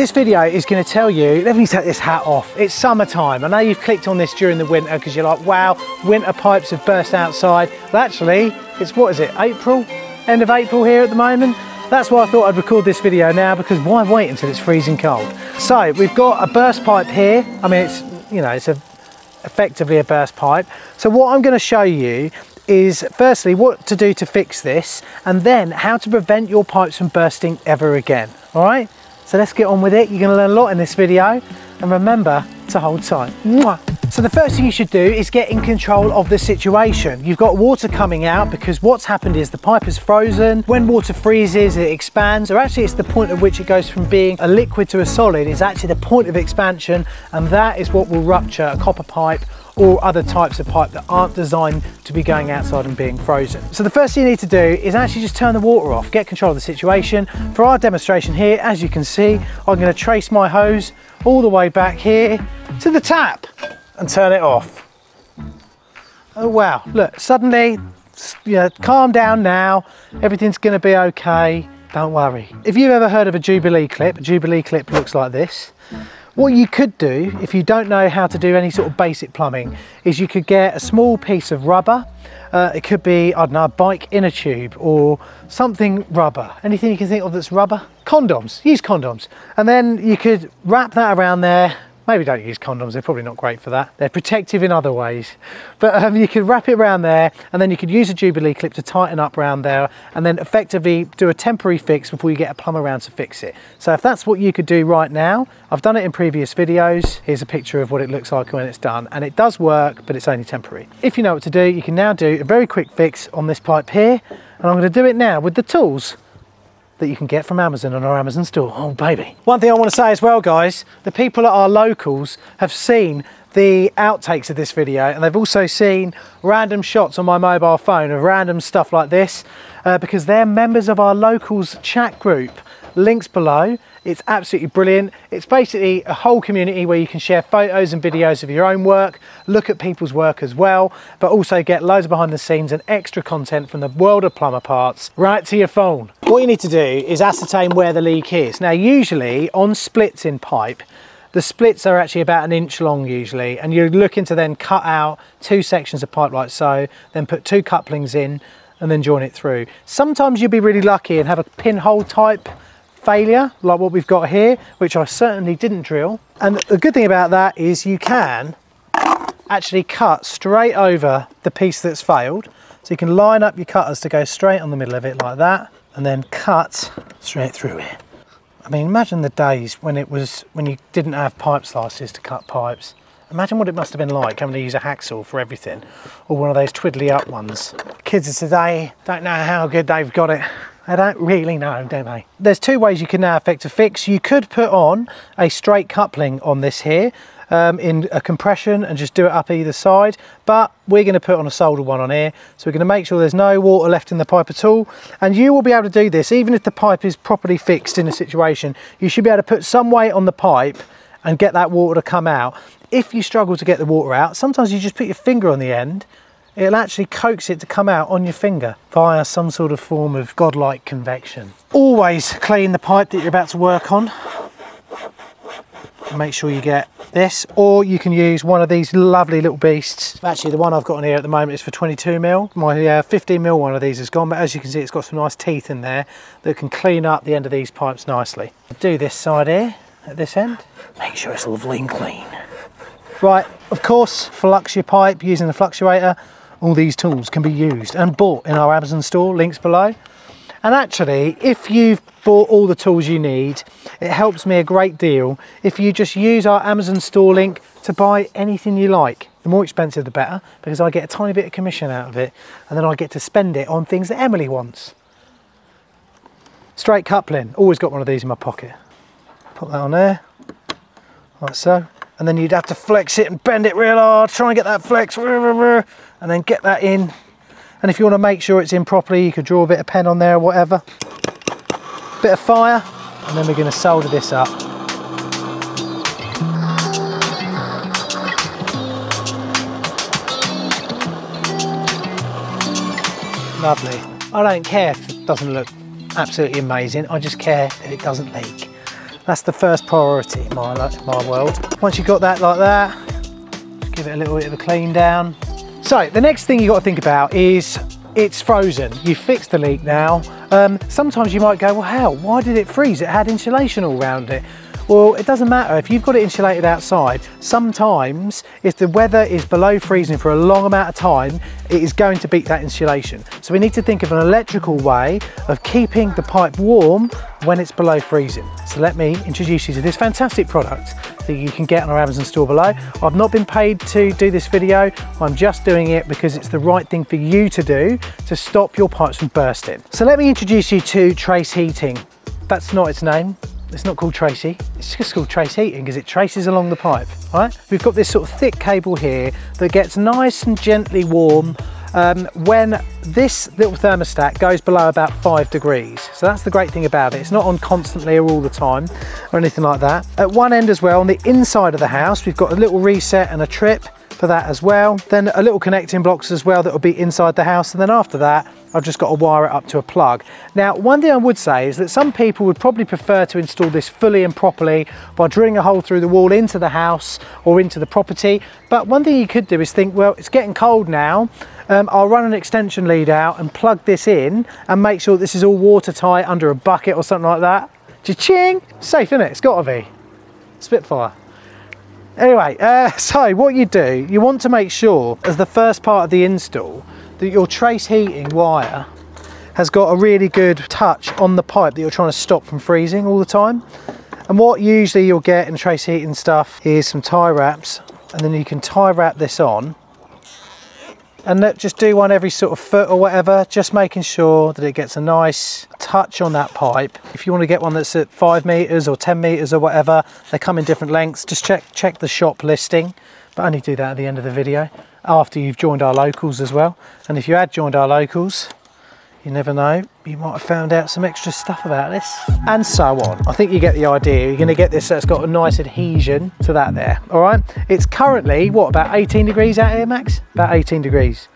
this video is going to tell you, let me take this hat off. It's summertime. I know you've clicked on this during the winter because you're like, wow, winter pipes have burst outside. But actually, it's what is it, April? End of April here at the moment. That's why I thought I'd record this video now because why wait until it's freezing cold? So we've got a burst pipe here. I mean, it's, you know, it's a, effectively a burst pipe. So what I'm going to show you is firstly what to do to fix this and then how to prevent your pipes from bursting ever again. All right, so let's get on with it. You're gonna learn a lot in this video and remember to hold tight. Mwah. So the first thing you should do is get in control of the situation. You've got water coming out because what's happened is the pipe is frozen. When water freezes, it expands, or actually it's the point at which it goes from being a liquid to a solid is actually the point of expansion, and that is what will rupture a copper pipe or other types of pipe that aren't designed to be going outside and being frozen. So the first thing you need to do is actually just turn the water off, get control of the situation. For our demonstration here, as you can see, I'm gonna trace my hose all the way back here to the tap and turn it off. Oh wow, look, suddenly, you know, calm down now, everything's gonna be okay, don't worry. If you've ever heard of a Jubilee clip, a Jubilee clip looks like this. What you could do, if you don't know how to do any sort of basic plumbing, is you could get a small piece of rubber. Uh, it could be, I don't know, a bike inner tube or something rubber. Anything you can think of that's rubber? Condoms, use condoms. And then you could wrap that around there, Maybe don't use condoms, they're probably not great for that. They're protective in other ways. But um, you could wrap it around there and then you could use a Jubilee clip to tighten up around there and then effectively do a temporary fix before you get a plumber around to fix it. So if that's what you could do right now, I've done it in previous videos. Here's a picture of what it looks like when it's done and it does work, but it's only temporary. If you know what to do, you can now do a very quick fix on this pipe here and I'm gonna do it now with the tools that you can get from Amazon on our Amazon store. Oh, baby. One thing I want to say as well, guys, the people at our locals have seen the outtakes of this video and they've also seen random shots on my mobile phone of random stuff like this uh, because they're members of our locals chat group links below. It's absolutely brilliant. It's basically a whole community where you can share photos and videos of your own work look at people's work as well but also get loads of behind the scenes and extra content from the world of plumber parts right to your phone. What you need to do is ascertain where the leak is. Now usually on splits in pipe the splits are actually about an inch long usually and you're looking to then cut out two sections of pipe like so then put two couplings in and then join it through. Sometimes you'll be really lucky and have a pinhole type failure like what we've got here which I certainly didn't drill and the good thing about that is you can actually cut straight over the piece that's failed so you can line up your cutters to go straight on the middle of it like that and then cut straight through it I mean, imagine the days when it was when you didn't have pipe slices to cut pipes. Imagine what it must have been like having to use a hacksaw for everything, or one of those twiddly up ones. Kids of today don't know how good they've got it. They don't really know, do they? There's two ways you can now effect a fix. You could put on a straight coupling on this here, um, in a compression and just do it up either side but we're going to put on a solder one on here so we're going to make sure there's no water left in the pipe at all and you will be able to do this even if the pipe is properly fixed in a situation you should be able to put some weight on the pipe and get that water to come out if you struggle to get the water out sometimes you just put your finger on the end it'll actually coax it to come out on your finger via some sort of form of godlike convection. Always clean the pipe that you're about to work on. Make sure you get this or you can use one of these lovely little beasts. Actually the one I've got on here at the moment is for 22 mil. My uh, 15 mil one of these is gone but as you can see it's got some nice teeth in there that can clean up the end of these pipes nicely. Do this side here at this end. Make sure it's lovely and clean. Right of course flux your pipe using the fluctuator all these tools can be used and bought in our Amazon store links below and actually, if you've bought all the tools you need, it helps me a great deal if you just use our Amazon store link to buy anything you like. The more expensive, the better, because I get a tiny bit of commission out of it, and then I get to spend it on things that Emily wants. Straight coupling, always got one of these in my pocket. Put that on there, like so. And then you'd have to flex it and bend it real hard, try and get that flex, and then get that in. And if you want to make sure it's in properly you could draw a bit of pen on there or whatever. Bit of fire and then we're going to solder this up. Lovely. I don't care if it doesn't look absolutely amazing I just care if it doesn't leak. That's the first priority in my, my world. Once you've got that like that, give it a little bit of a clean down. So the next thing you got to think about is it's frozen. You fixed the leak now. Um, sometimes you might go, well, how? Why did it freeze? It had insulation all around it. Well, it doesn't matter. If you've got it insulated outside, sometimes if the weather is below freezing for a long amount of time, it is going to beat that insulation. So we need to think of an electrical way of keeping the pipe warm when it's below freezing. So let me introduce you to this fantastic product that you can get on our Amazon store below. I've not been paid to do this video. I'm just doing it because it's the right thing for you to do to stop your pipes from bursting. So let me introduce you to Trace Heating. That's not its name. It's not called Tracy, it's just called trace heating because it traces along the pipe, right? We've got this sort of thick cable here that gets nice and gently warm um, when this little thermostat goes below about five degrees. So that's the great thing about it. It's not on constantly or all the time or anything like that. At one end as well, on the inside of the house, we've got a little reset and a trip for that as well. Then a little connecting blocks as well that will be inside the house. And then after that, I've just got to wire it up to a plug. Now, one thing I would say is that some people would probably prefer to install this fully and properly by drilling a hole through the wall into the house or into the property. But one thing you could do is think, well, it's getting cold now. Um, I'll run an extension lead out and plug this in and make sure this is all watertight under a bucket or something like that. Cha-ching! Safe, isn't it? It's got to be. Spitfire. Anyway, uh, so what you do, you want to make sure as the first part of the install that your trace heating wire has got a really good touch on the pipe that you're trying to stop from freezing all the time. And what usually you'll get in trace heating stuff is some tie wraps and then you can tie wrap this on and just do one every sort of foot or whatever just making sure that it gets a nice touch on that pipe. If you want to get one that's at five meters or 10 meters or whatever they come in different lengths. Just check check the shop listing but only do that at the end of the video after you've joined our locals as well. And if you had joined our locals you never know. You might have found out some extra stuff about this. And so on. I think you get the idea. You're going to get this that's got a nice adhesion to that there. All right? It's currently what about 18 degrees out here max? About 18 degrees.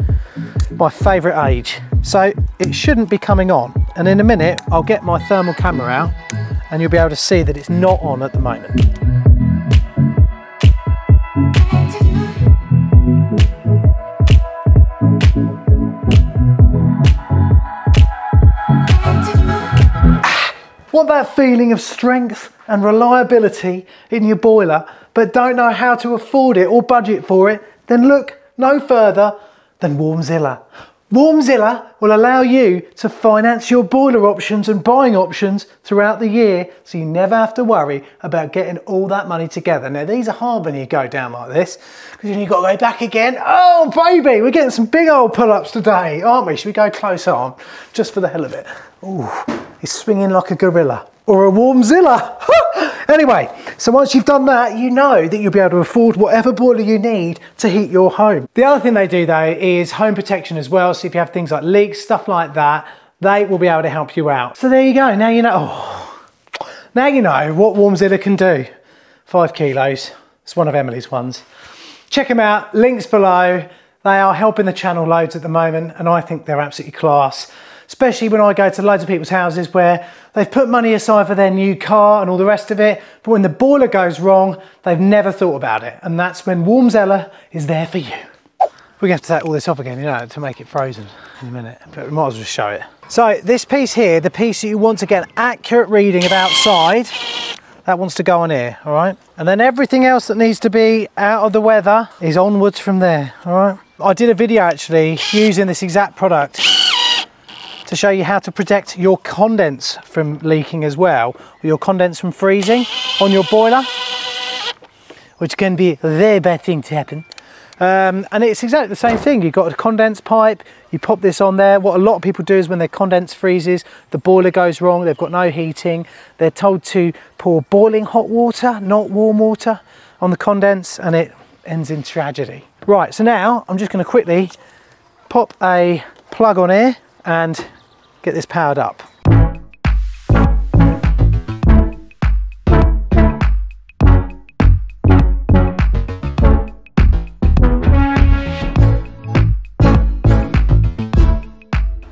My favorite age. So it shouldn't be coming on. And in a minute i'll get my thermal camera out and you'll be able to see that it's not on at the moment that feeling of strength and reliability in your boiler, but don't know how to afford it or budget for it? Then look no further than Warmzilla. Warmzilla will allow you to finance your boiler options and buying options throughout the year so you never have to worry about getting all that money together. Now these are hard when you go down like this because you've got to go back again. Oh baby, we're getting some big old pull-ups today, aren't we? Should we go close arm just for the hell of it? Ooh is swinging like a gorilla or a warmzilla. anyway, so once you've done that, you know that you'll be able to afford whatever boiler you need to heat your home. The other thing they do though is home protection as well. So if you have things like leaks, stuff like that, they will be able to help you out. So there you go. Now you know, oh, now you know what Warmzilla can do. Five kilos. It's one of Emily's ones. Check them out, links below. They are helping the channel loads at the moment and I think they're absolutely class especially when I go to loads of people's houses where they've put money aside for their new car and all the rest of it, but when the boiler goes wrong, they've never thought about it. And that's when Warmzilla is there for you. We're gonna have to take all this off again, you know, to make it frozen in a minute, but we might as well show it. So this piece here, the piece that you want to get an accurate reading of outside, that wants to go on here, all right? And then everything else that needs to be out of the weather is onwards from there, all right? I did a video actually using this exact product to show you how to protect your condense from leaking as well, or your condense from freezing on your boiler, which can be the bad thing to happen. Um, and it's exactly the same thing. You've got a condense pipe, you pop this on there. What a lot of people do is when their condense freezes, the boiler goes wrong, they've got no heating. They're told to pour boiling hot water, not warm water, on the condense and it ends in tragedy. Right, so now I'm just gonna quickly pop a plug on here and get this powered up.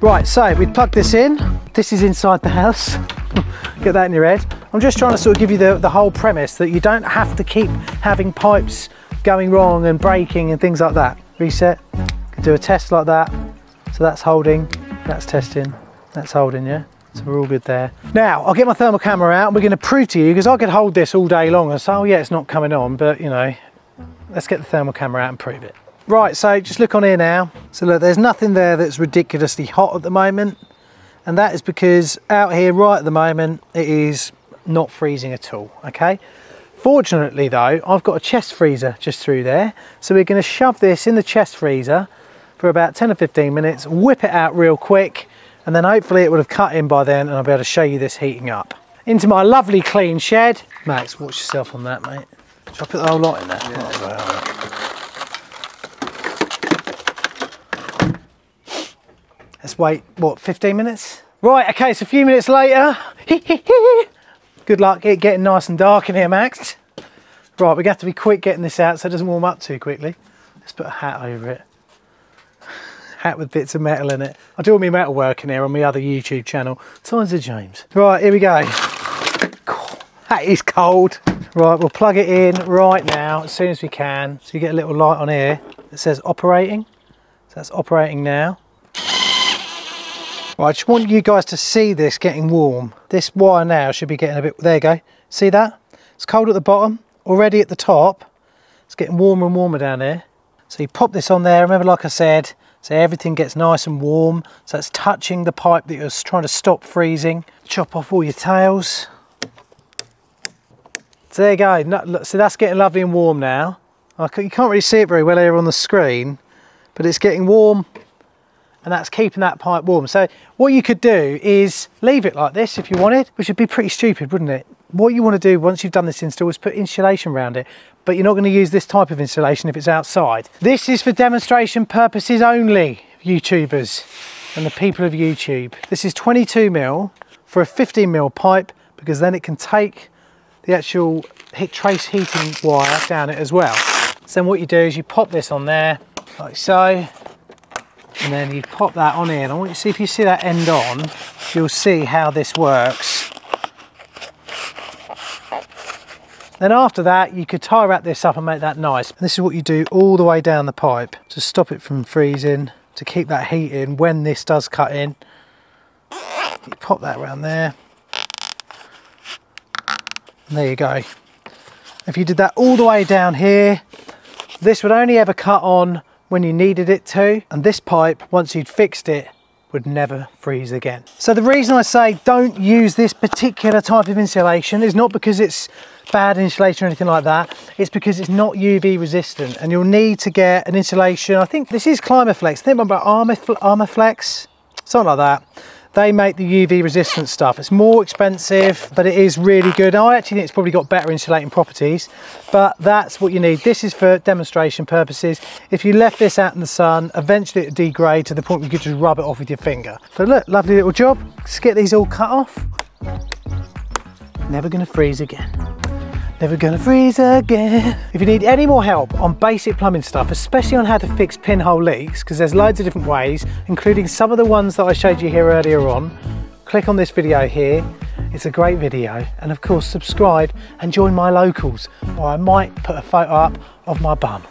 Right, so we plug this in. This is inside the house. Get that in your head. I'm just trying to sort of give you the, the whole premise that you don't have to keep having pipes going wrong and breaking and things like that. Reset, do a test like that. So that's holding, that's testing, that's holding, yeah? So we're all good there. Now, I'll get my thermal camera out and we're gonna prove to you, because I could hold this all day long and say, oh yeah, it's not coming on, but you know, let's get the thermal camera out and prove it. Right, so just look on here now. So look, there's nothing there that's ridiculously hot at the moment. And that is because out here right at the moment, it is not freezing at all, okay? Fortunately though, I've got a chest freezer just through there. So we're gonna shove this in the chest freezer for about 10 or 15 minutes, whip it out real quick, and then hopefully it would have cut in by then and I'll be able to show you this heating up. Into my lovely clean shed. Max, watch yourself on that, mate. Should I put the whole lot in there? Yeah. Let's wait, what, 15 minutes? Right, okay, so a few minutes later. Good luck it getting nice and dark in here, Max. Right, we have to be quick getting this out so it doesn't warm up too quickly. Let's put a hat over it. Hat with bits of metal in it. I do all my metal work in here on my other YouTube channel, Signs of James. Right, here we go. That is cold. Right, we'll plug it in right now as soon as we can. So you get a little light on here that says operating. So that's operating now. Right, I just want you guys to see this getting warm. This wire now should be getting a bit, there you go. See that? It's cold at the bottom, already at the top. It's getting warmer and warmer down here. So you pop this on there, remember like I said, so everything gets nice and warm. So it's touching the pipe that you're trying to stop freezing. Chop off all your tails. So there you go, so that's getting lovely and warm now. You can't really see it very well here on the screen, but it's getting warm and that's keeping that pipe warm. So what you could do is leave it like this if you wanted, which would be pretty stupid, wouldn't it? What you want to do once you've done this install is put insulation around it, but you're not going to use this type of insulation if it's outside. This is for demonstration purposes only, YouTubers and the people of YouTube. This is 22 mil for a 15 mil pipe because then it can take the actual trace heating wire down it as well. So then what you do is you pop this on there like so and then you pop that on in. I want you to see if you see that end on, you'll see how this works. Then after that, you could tie wrap this up and make that nice. And this is what you do all the way down the pipe to stop it from freezing, to keep that heat in when this does cut in. You pop that around there. And there you go. If you did that all the way down here, this would only ever cut on when you needed it to. And this pipe, once you'd fixed it, would never freeze again. So the reason I say don't use this particular type of insulation is not because it's bad insulation or anything like that. It's because it's not UV resistant and you'll need to get an insulation. I think this is Climaflex. I think about Armaflex, something like that they make the UV resistant stuff. It's more expensive, but it is really good. I actually think it's probably got better insulating properties, but that's what you need. This is for demonstration purposes. If you left this out in the sun, eventually it would degrade to the point where you could just rub it off with your finger. So look, lovely little job. Let's get these all cut off. Never gonna freeze again. Never gonna freeze again. If you need any more help on basic plumbing stuff, especially on how to fix pinhole leaks, because there's loads of different ways, including some of the ones that I showed you here earlier on, click on this video here. It's a great video. And of course, subscribe and join my locals, or I might put a photo up of my bum.